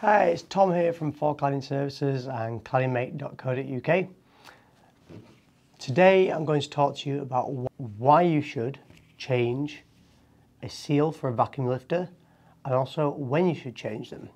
Hi, it's Tom here from 4 Cladding Services and claddingmate.co.uk. Today I'm going to talk to you about why you should change a seal for a vacuum lifter and also when you should change them.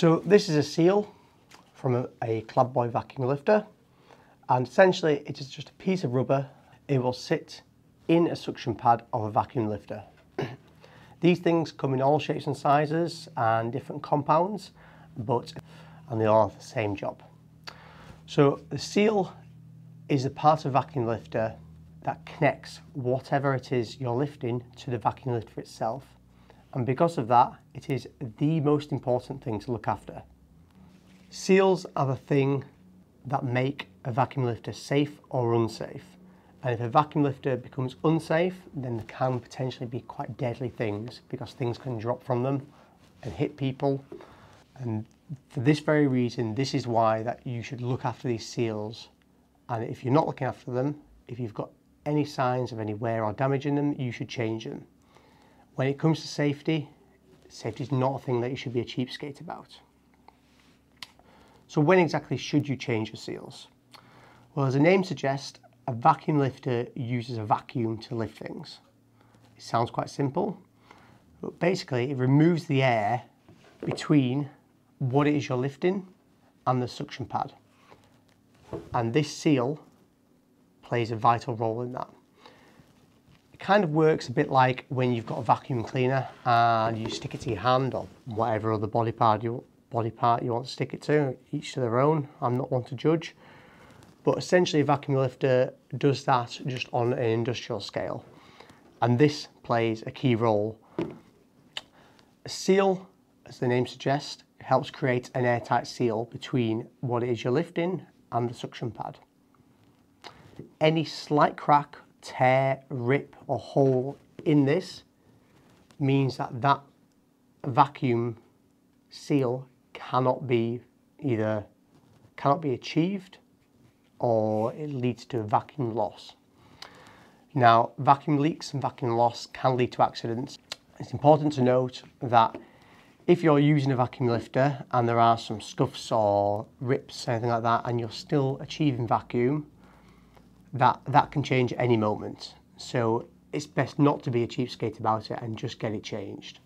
So this is a seal from a, a vacuum lifter and essentially it is just a piece of rubber. It will sit in a suction pad of a vacuum lifter. These things come in all shapes and sizes and different compounds but and they all have the same job. So the seal is a part of vacuum lifter that connects whatever it is you're lifting to the vacuum lifter itself and because of that, it is the most important thing to look after. Seals are the thing that make a vacuum lifter safe or unsafe. And if a vacuum lifter becomes unsafe, then there can potentially be quite deadly things because things can drop from them and hit people. And for this very reason, this is why that you should look after these seals. And if you're not looking after them, if you've got any signs of any wear or damage in them, you should change them. When it comes to safety, safety is not a thing that you should be a cheapskate about. So when exactly should you change your seals? Well, as the name suggests, a vacuum lifter uses a vacuum to lift things. It sounds quite simple, but basically it removes the air between what it is you're lifting and the suction pad. And this seal plays a vital role in that kind of works a bit like when you've got a vacuum cleaner and you stick it to your hand or whatever other body part you body part you want to stick it to, each to their own. I'm not one to judge. But essentially a vacuum lifter does that just on an industrial scale. And this plays a key role. A seal, as the name suggests, helps create an airtight seal between what it is you're lifting and the suction pad. Any slight crack tear, rip or hole in this means that that vacuum seal cannot be either cannot be achieved or it leads to vacuum loss. Now, vacuum leaks and vacuum loss can lead to accidents. It's important to note that if you're using a vacuum lifter and there are some scuffs or rips, anything like that, and you're still achieving vacuum, that, that can change any moment. So it's best not to be a cheapskate about it and just get it changed.